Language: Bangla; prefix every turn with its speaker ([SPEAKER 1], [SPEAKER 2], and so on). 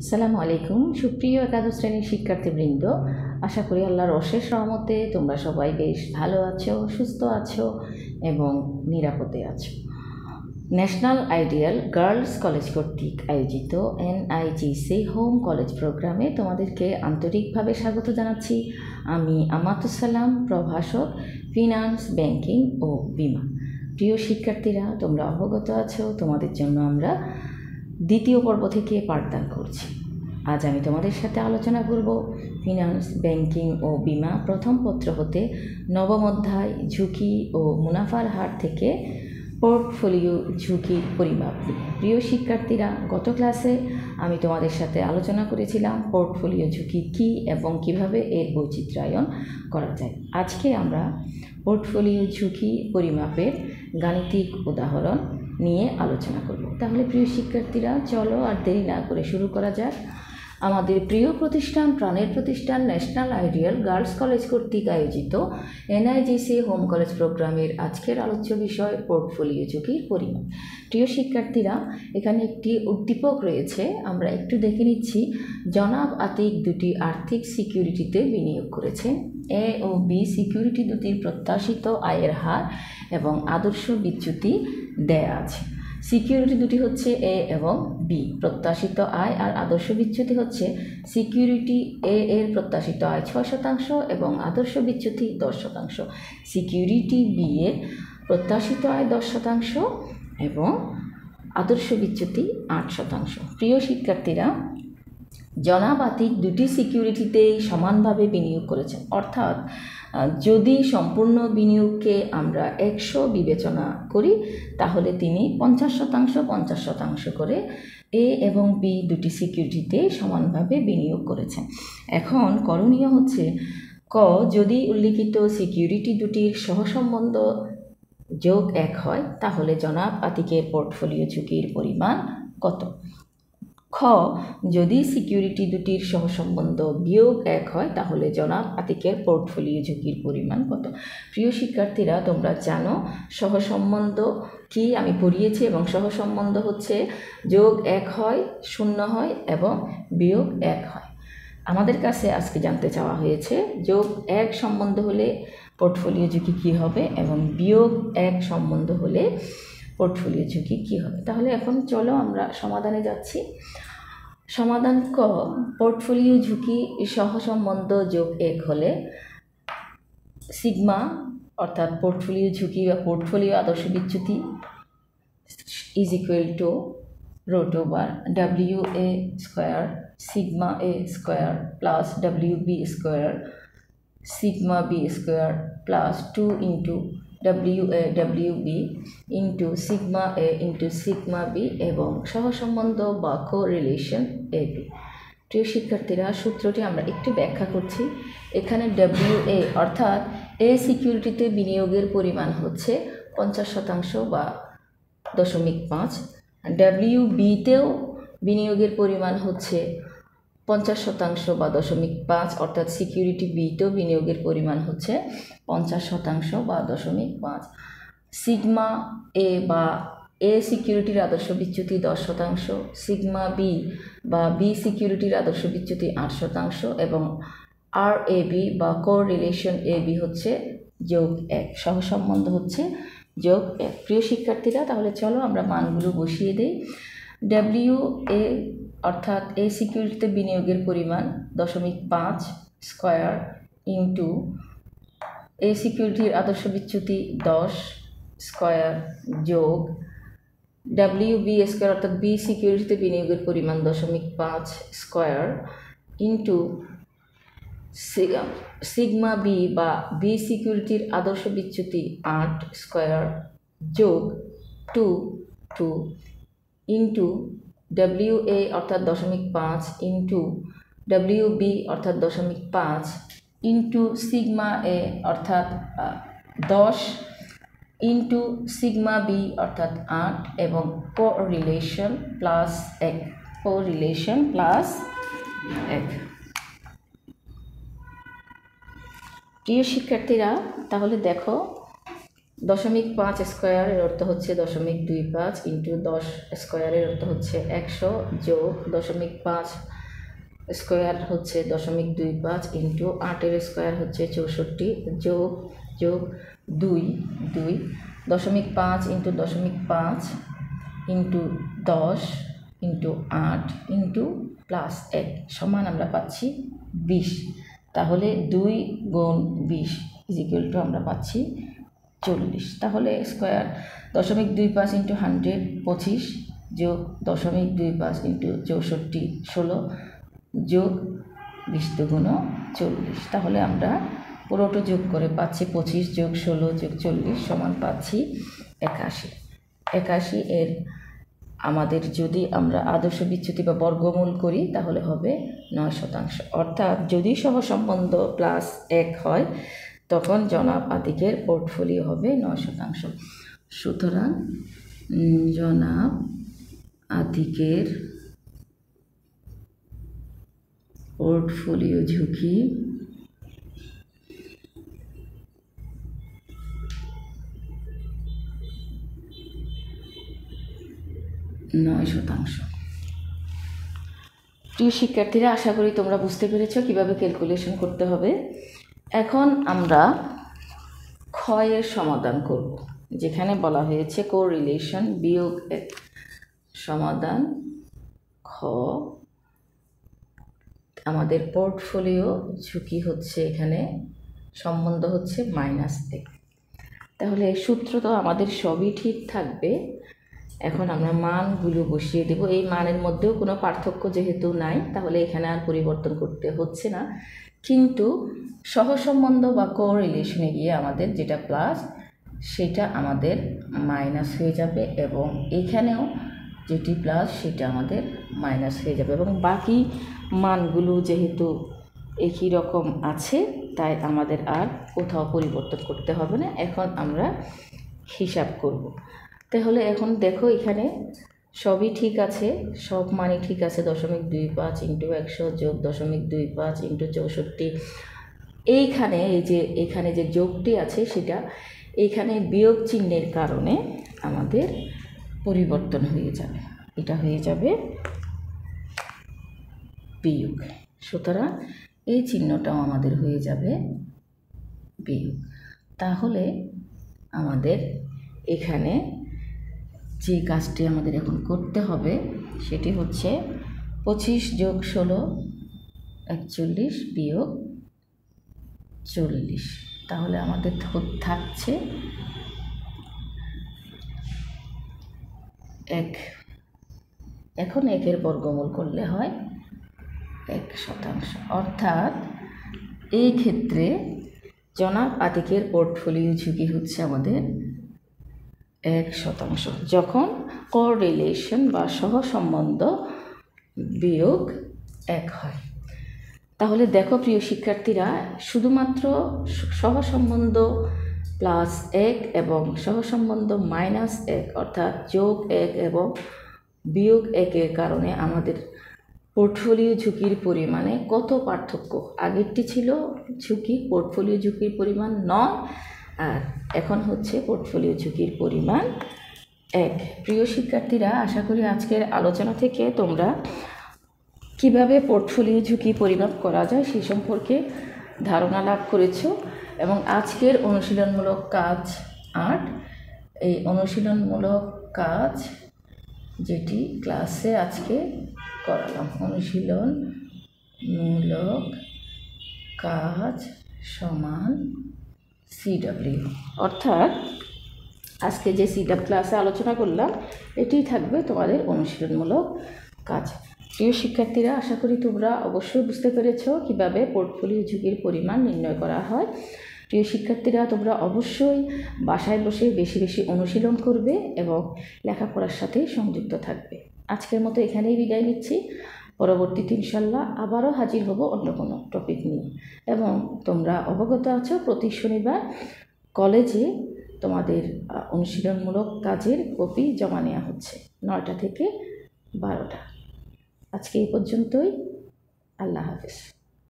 [SPEAKER 1] আসসালামু আলাইকুম। সুপ্রিয় একাদশ শ্রেণির শিক্ষার্থীবৃন্দ, আশা করি আল্লাহর অশেষ রহমতে তোমরা সবাই বেশ ভালো আছো, সুস্থ আছো এবং নিরাপদে আছো। ন্যাশনাল আইডিয়াল গার্লস কলেজ কর্তৃক আয়োজিত এনআইজিসি হোম কলেজ প্রোগ্রামে তোমাদেরকে আন্তরিকভাবে স্বাগত জানাচ্ছি। আমি আমাতুসালাম প্রভাষক, ফিনান্স, ব্যাংকিং ও বিমা। প্রিয় শিক্ষার্থীরা, তোমরা অবগত আছো, তোমাদের জন্য আমরা দ্বিতীয় পর্ব থেকে পাঠদান করছি। আজ আমি তোমাদের সাথে আলোচনা করব ফিনান্স ব্যাংকিং ও বিমা। প্রথম পত্র হতে নবম অধ্যায়, ঝুঁকি ও মুনাফার হার থেকে পোর্টফোলিও ঝুঁকির পরিমাপ। প্রিয় শিক্ষার্থীরা, গত ক্লাসে আমি তোমাদের সাথে আলোচনা করেছিলাম পোর্টফোলিও ঝুঁকি কী এবং কীভাবে এর বৈচিত্র্যায়ন করা যায়। আজকে আমরা পোর্টফোলিও ঝুঁকি পরিমাপের গাণিতিক উদাহরণ নিয়ে আলোচনা করব। তাহলে প্রিয় শিক্ষার্থীরা, চলো আর দেরি না করে শুরু করা যাক। আমাদের প্রিয় প্রতিষ্ঠান, প্রাণের প্রতিষ্ঠান ন্যাশনাল আইডিয়াল গার্লস কলেজ কর্তৃক আয়োজিত এনআইজিসি হোম কলেজ প্রোগ্রামের আজকের আলোচ্য বিষয় পোর্টফোলিও ঝুঁকির পরিমাণ। প্রিয় শিক্ষার্থীরা, এখানে একটি উদ্দীপক রয়েছে, আমরা একটু দেখে নিচ্ছি। জনাব আতিক দুটি আর্থিক সিকিউরিটিতে বিনিয়োগ করেছে। এ ও বি সিকিউরিটি দুটির প্রত্যাশিত আয়ের হার এবং আদর্শ বিচ্যুতি দেয়া আছে। সিকিউরিটি দুটি হচ্ছে এ এবং বি, প্রত্যাশিত আয় আর আদর্শ বিচ্যুতি হচ্ছে সিকিউরিটি এ এর প্রত্যাশিত আয় ছয় শতাংশ এবং আদর্শ বিচ্যুতি দশ শতাংশ। সিকিউরিটি বি এর প্রত্যাশিত আয় দশ শতাংশ এবং আদর্শ বিচ্যুতি আট শতাংশ। প্রিয় শিক্ষার্থীরা জনাবাতিক দুটি সিকিউরিটিতেই সমানভাবে বিনিয়োগ করেছেন। অর্থাৎ যদি সম্পূর্ণ বিনিয়োগকে আমরা একশো বিবেচনা করি, তাহলে তিনি পঞ্চাশ শতাংশ পঞ্চাশ শতাংশ করে এ এবং বি দুটি সিকিউরিটিতে সমানভাবে বিনিয়োগ করেছেন। এখন করণীয় হচ্ছে, ক, যদি উল্লিখিত সিকিউরিটি দুটির সহসম্বন্ধ যোগ এক হয়, তাহলে জনাব আতিকের পোর্টফোলিও ঝুঁকির পরিমাণ কত? খ, যদি সিকিউরিটি দুটির সহসম্বন্ধ বিয়োগ এক হয়, তাহলে জনাব আতিকের পোর্টফোলিও ঝুঁকির পরিমাণ কত? প্রিয় শিক্ষার্থীরা, তোমরা জানো সহসম্বন্ধ কি আমি পড়িয়েছি এবং সহসম্বন্ধ হচ্ছে যোগ এক হয়, শূন্য হয় এবং বিয়োগ এক হয়। আমাদের কাছে আজকে জানতে চাওয়া হয়েছে, যোগ এক সম্বন্ধ হলে পোর্টফোলিও ঝুঁকি কী হবে এবং বিয়োগ এক সম্বন্ধ হলে পোর্টফোলিও ঝুঁকি কী হবে? তাহলে এখন চলো আমরা সমাধানে যাচ্ছি। সমাধান ক পোর্টফোলিও ঝুঁকি সহসম্বন্ধ যোগ এক হলে সিগমা অর্থাৎ পোর্টফোলিও ঝুঁকি বা পোর্টফোলিও আদর্শ বিচ্যুতি is equal to root over W A square sigma A square plus W B square sigma B square plus two into W A W B into sigma A into sigma B এবং সহসম্বন্ধ বা কো রিলেশন এ বি প্রিয় শিক্ষার্থীরা, সূত্রটি আমরা একটু ব্যাখ্যা করছি। এখানে ডাব্লিউ এ অর্থাৎ এ সিকিউরিটিতে বিনিয়োগের পরিমাণ হচ্ছে পঞ্চাশ শতাংশ বা দশমিক পাঁচ। ডাব্লিউ বিতেও বিনিয়োগের পরিমাণ হচ্ছে পঞ্চাশ শতাংশ বা দশমিক পাঁচ, অর্থাৎ সিকিউরিটি বিতেও বিনিয়োগের পরিমাণ হচ্ছে পঞ্চাশ শতাংশ বা দশমিক পাঁচ। সিগমা এ বা এ সিকিউরিটির আদর্শ বিচ্যুতি দশ শতাংশ, সিগমা বি বা বি সিকিউরিটির আদর্শ বিচ্যুতি আট শতাংশ এবং আর এ বি বা কোর রিলেশন এ বি হচ্ছে যোগ এক। সহসম্বন্ধ হচ্ছে যোগ এক। প্রিয় শিক্ষার্থীরা, তাহলে চলো আমরা মানগুলো বসিয়ে দিই। ডাব্লিউ এ অর্থাৎ এই সিকিউরিটিতে বিনিয়োগের পরিমাণ দশমিক পাঁচ স্কোয়ার ইন্টু এই সিকিউরিটির আদর্শ বিচ্যুতি দশ স্কোয়ার যোগ ডাব্লিউ বি স্কোয়ার অর্থাৎ বি সিকিউরিটিতে বিনিয়োগের পরিমাণ দশমিক পাঁচ স্কোয়ার ইন্টু সিগমা বি বা বি সিকিউরিটির আদর্শ বিচ্যুতি আট স্কোয়ার যোগ two two into W A অর্থাৎ দশমিক পাঁচ ইন্টু ডাব্লিউ বি অর্থাৎ দশমিক পাঁচ ইন্টু সিগমা এ অর্থাৎ দশ ইন্টু সিগমা বি অর্থাৎ আট এবং কো রিলেশন প্লাস এক কো রিলেশন প্লাস এক। প্রিয় শিক্ষার্থীরা, তাহলে দেখো দশমিক পাঁচ স্কোয়ারের অর্থ হচ্ছে দশমিক দুই পাঁচ ইন্টু দশ স্কোয়ারের অর্থ হচ্ছে একশো যোগ দশমিক পাঁচ স্কোয়ার হচ্ছে দশমিক দুই পাঁচ ইন্টু আটের স্কোয়ার হচ্ছে চৌষট্টি যোগ যোগ দুই দুই, দশমিক পাঁচ ইন্টু দশমিক পাঁচ ইন্টু দশ ইন্টু আট ইন্টু প্লাস এক সমান আমরা পাচ্ছি বিশ। তাহলে দুই গুণ বিশ ইজিকুয়াল টু আমরা পাচ্ছি চল্লিশ। তাহলে স্কোয়ার দশমিক দুই পাঁচ ইন্টু হান্ড্রেড পঁচিশ যোগ দশমিক দুই পাঁচ ইন্টু চৌষট্টি ষোলো যোগ বিশ দুগুণ চল্লিশ। তাহলে আমরা পুরোটা যোগ করে পাচ্ছি পঁচিশ যোগ ষোলো যোগ চল্লিশ সমান পাচ্ছি একাশি। একাশি এর আমাদের যদি আমরা আদর্শ বিচ্যুতি বা বর্গমূল করি, তাহলে হবে নয় শতাংশ। অর্থাৎ যদি সহসম্বন্ধ প্লাস এক হয় তখন জনাব আতিকের পোর্টফোলিও হবে নয় শতাংশ। সুতরাং জনাব আতিকের পোর্টফোলিও ঝুঁকি নয় শতাংশ। প্রিয় শিক্ষার্থীরা, আশা করি তোমরা বুঝতে পেরেছ কীভাবে ক্যালকুলেশন করতে হবে। এখন আমরা ক্ষয়ের সমাধান করব, যেখানে বলা হয়েছে কো রিলেশন বিয়োগ এক সমাধান খ। আমাদের পোর্টফোলিও ঝুঁকি হচ্ছে এখানে, সম্বন্ধ হচ্ছে মাইনাস এক তাহলে সূত্র তো আমাদের সবই ঠিক থাকবে। এখন আমরা মানগুলো বসিয়ে দেব। এই মানের মধ্যেও কোনো পার্থক্য যেহেতু নাই, তাহলে এখানে আর পরিবর্তন করতে হচ্ছে না। কিন্তু সহসম্বন্ধ বা কো রিলেশনে গিয়ে আমাদের যেটা প্লাস সেটা আমাদের মাইনাস হয়ে যাবে এবং এখানেও যেটি প্লাস সেটা আমাদের মাইনাস হয়ে যাবে এবং বাকি মানগুলো যেহেতু একই রকম আছে, তাই আমাদের আর কোথাও পরিবর্তন করতে হবে না। এখন আমরা হিসাব করব। তাহলে এখন দেখো এখানে সবই ঠিক আছে, সব মানে ঠিক আছে, দশমিক দুই পাঁচ ইন্টু একশো যোগ দশমিক দুই পাঁচ ইন্টু চৌষট্টি। এইখানে এই যে, এখানে যে যোগটি আছে সেটা এইখানে বিয়োগ চিহ্নের কারণে আমাদের পরিবর্তন হয়ে যাবে। এটা হয়ে যাবে বিয়োগ। সুতরাং এই চিহ্নটাও আমাদের হয়ে যাবে বিয়োগ। তাহলে আমাদের এখানে যে কাজটি আমাদের এখন করতে হবে, সেটি হচ্ছে পঁচিশ যোগ ষোলো, একচল্লিশ বিয়োগ চল্লিশ। তাহলে আমাদের থাকছে এক। এখন একের বর্গমূল করলে হয় এক শতাংশ। অর্থাৎ এই ক্ষেত্রে জনাব আতিকের পোর্টফোলিও ঝুঁকি হচ্ছে আমাদের এক শতাংশ। যখন কোরিলেশন বা সহসম্বন্ধ বিয়োগ এক হয়। তাহলে দেখো প্রিয় শিক্ষার্থীরা, শুধুমাত্র সহসম্বন্ধ প্লাস এক এবং সহসম্বন্ধ মাইনাস এক, অর্থাৎ যোগ এক এবং বিয়োগ একের কারণে আমাদের পোর্টফোলিও ঝুঁকির পরিমাণে কত পার্থক্য? আগেরটি ছিল ঝুঁকি পোর্টফোলিও ঝুঁকির পরিমাণ নয় আর এখন হচ্ছে পোর্টফোলিও ঝুঁকির পরিমাণ এক। প্রিয় শিক্ষার্থীরা, আশা করি আজকের আলোচনা থেকে তোমরা কীভাবে পোর্টফোলিও ঝুঁকি পরিমাপ করা যায় সে সম্পর্কে ধারণা লাভ করেছ এবং আজকের অনুশীলনমূলক কাজ আট। এই অনুশীলনমূলক কাজ যেটি ক্লাসে আজকে করালাম। অনুশীলনমূলক কাজ সমান সিডব্লিউ অর্থাৎ আজকে যে সিডাপ ক্লাসে আলোচনা করলাম, এটিই থাকবে তোমাদের অনুশীলনমূলক কাজ। প্রিয় শিক্ষার্থীরা, আশা করি তোমরা অবশ্যই বুঝতে পেরেছ কীভাবে পোর্টফোলিও ঝুঁকির পরিমাণ নির্ণয় করা হয়। প্রিয় শিক্ষার্থীরা, তোমরা অবশ্যই বাসায় বসে বেশি বেশি অনুশীলন করবে এবং লেখাপড়ার সাথে সংযুক্ত থাকবে। আজকের মতো এখানেই বিদায় নিচ্ছি। পরবর্তীতে ইনশাল্লাহ আবারও হাজির হব অন্য কোনো টপিক নিয়ে। এবং তোমরা অবগত আছো, প্রতি শনিবার কলেজে তোমাদের অনুশীলনমূলক কাজের কপি জমা নেওয়া হচ্ছে, নয়টা থেকে বারোটা। আজকে এই পর্যন্তই। আল্লাহ হাফেজ।